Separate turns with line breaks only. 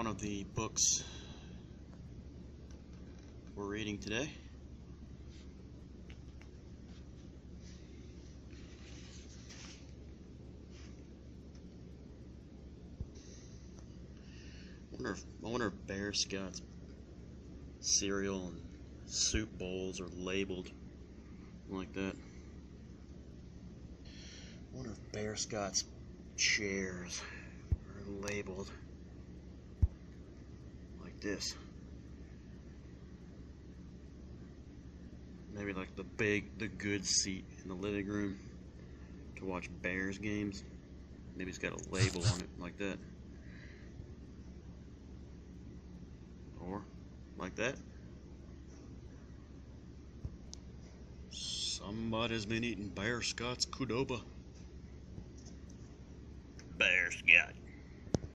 one of the books we're reading today. I wonder if, I wonder if Bear Scott's cereal and soup bowls are labeled like that. I wonder if Bear Scott's chairs are labeled this. Maybe like the big, the good seat in the living room to watch Bears games. Maybe it's got a label on it like that. Or like that. Somebody's been eating Bear Scott's Qdoba. Bear Scott